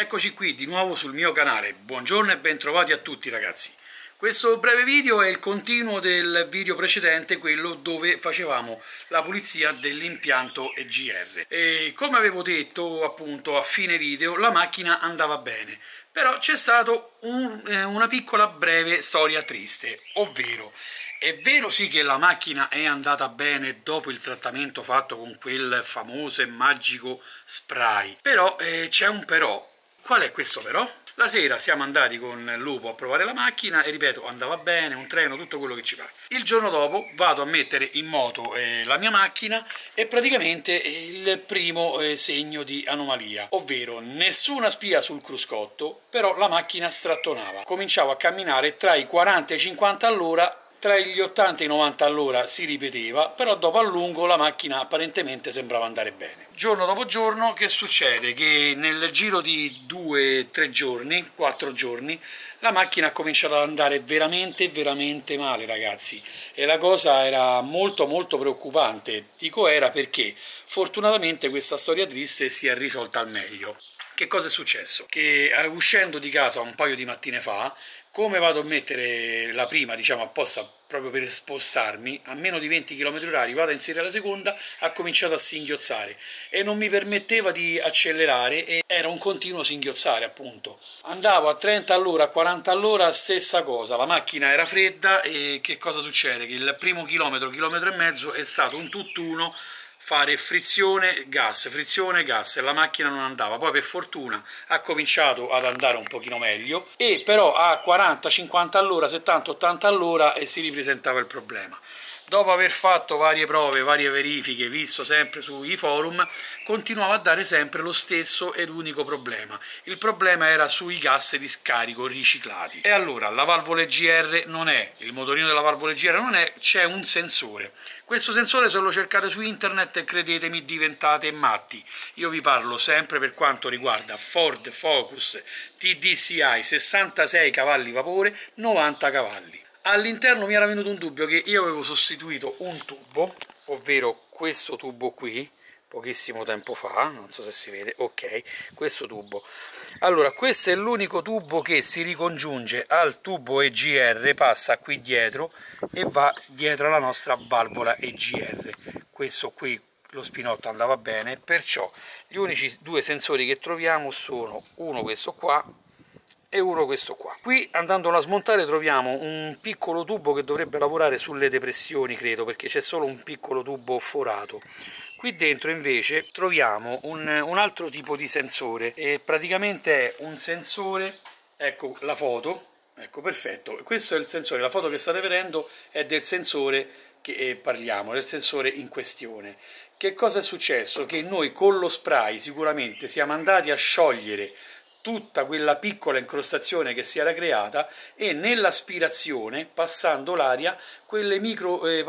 Eccoci qui di nuovo sul mio canale, buongiorno e bentrovati a tutti ragazzi. Questo breve video è il continuo del video precedente, quello dove facevamo la pulizia dell'impianto EGR. E come avevo detto appunto a fine video, la macchina andava bene, però c'è stata un, eh, una piccola breve storia triste, ovvero è vero sì che la macchina è andata bene dopo il trattamento fatto con quel famoso e magico spray, però eh, c'è un però, Qual è questo però? La sera siamo andati con Lupo a provare la macchina e ripeto andava bene, un treno, tutto quello che ci pare. Il giorno dopo vado a mettere in moto eh, la mia macchina e praticamente il primo eh, segno di anomalia, ovvero nessuna spia sul cruscotto, però la macchina strattonava. Cominciavo a camminare tra i 40 e i 50 all'ora tra gli 80 e i 90 all'ora si ripeteva, però dopo a lungo la macchina apparentemente sembrava andare bene. Giorno dopo giorno che succede? Che nel giro di 2-3 giorni, 4 giorni, la macchina ha cominciato ad andare veramente veramente male ragazzi e la cosa era molto molto preoccupante, dico era perché fortunatamente questa storia triste si è risolta al meglio. Che cosa è successo? Che eh, uscendo di casa un paio di mattine fa come vado a mettere la prima diciamo apposta proprio per spostarmi? A meno di 20 km h vado a inserire la seconda ha cominciato a singhiozzare. E non mi permetteva di accelerare e era un continuo singhiozzare appunto. Andavo a 30 all'ora a 40 all'ora stessa cosa. La macchina era fredda e che cosa succede? Che il primo chilometro chilometro e mezzo è stato un tutt'uno fare frizione gas, frizione gas e la macchina non andava, poi per fortuna ha cominciato ad andare un pochino meglio e però a 40, 50 all'ora, 70, 80 all'ora e si ripresentava il problema. Dopo aver fatto varie prove, varie verifiche, visto sempre sui forum, continuava a dare sempre lo stesso ed unico problema. Il problema era sui gas di scarico riciclati. E allora la valvola GR non è, il motorino della valvola GR non è, c'è un sensore. Questo sensore se lo cercate su internet credetemi diventate matti. Io vi parlo sempre per quanto riguarda Ford Focus TDCI 66 cavalli vapore, 90 cavalli all'interno mi era venuto un dubbio che io avevo sostituito un tubo ovvero questo tubo qui pochissimo tempo fa, non so se si vede, ok, questo tubo. Allora, questo è l'unico tubo che si ricongiunge al tubo EGR, passa qui dietro e va dietro alla nostra valvola EGR. Questo qui, lo spinotto andava bene, perciò gli unici due sensori che troviamo sono uno questo qua e uno questo qua. Qui andandolo a smontare troviamo un piccolo tubo che dovrebbe lavorare sulle depressioni credo perché c'è solo un piccolo tubo forato. Qui dentro invece troviamo un, un altro tipo di sensore e praticamente è un sensore, ecco la foto, ecco perfetto, questo è il sensore, la foto che state vedendo è del sensore che eh, parliamo, del sensore in questione. Che cosa è successo? Che noi con lo spray sicuramente siamo andati a sciogliere tutta quella piccola incrostazione che si era creata e nell'aspirazione, passando l'aria, quelle micro eh,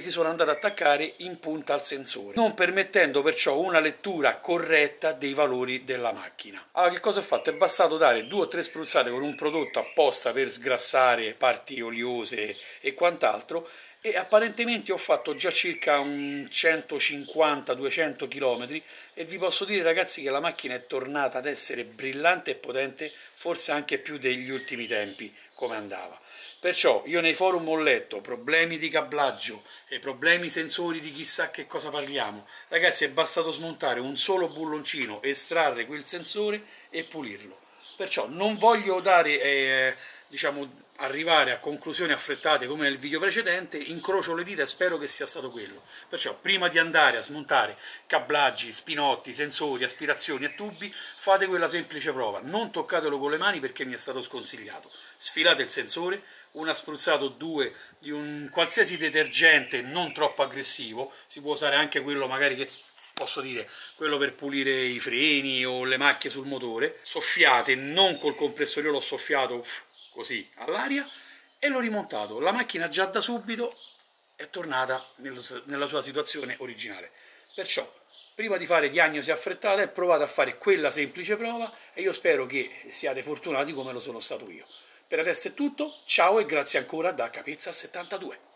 si sono andate ad attaccare in punta al sensore, non permettendo perciò una lettura corretta dei valori della macchina. Allora che cosa ho fatto? È bastato dare due o tre spruzzate con un prodotto apposta per sgrassare parti oliose e quant'altro e apparentemente ho fatto già circa un 150-200 km e vi posso dire ragazzi che la macchina è tornata ad essere brillante e potente forse anche più degli ultimi tempi come andava. Perciò io nei forum ho letto problemi di cablaggio e problemi sensori di chissà che cosa parliamo. Ragazzi è bastato smontare un solo bulloncino estrarre quel sensore e pulirlo. Perciò non voglio dare eh, diciamo, arrivare a conclusioni affrettate come nel video precedente, incrocio le dita e spero che sia stato quello. Perciò prima di andare a smontare cablaggi, spinotti, sensori, aspirazioni e tubi, fate quella semplice prova. Non toccatelo con le mani perché mi è stato sconsigliato. Sfilate il sensore, una spruzzato o due di un qualsiasi detergente non troppo aggressivo, si può usare anche quello magari che posso dire quello per pulire i freni o le macchie sul motore, soffiate, non col compressore, l'ho soffiato così all'aria e l'ho rimontato. La macchina già da subito è tornata nella sua situazione originale. Perciò, prima di fare diagnosi affrettate, provate a fare quella semplice prova e io spero che siate fortunati come lo sono stato io. Per adesso è tutto, ciao e grazie ancora da Capezza72.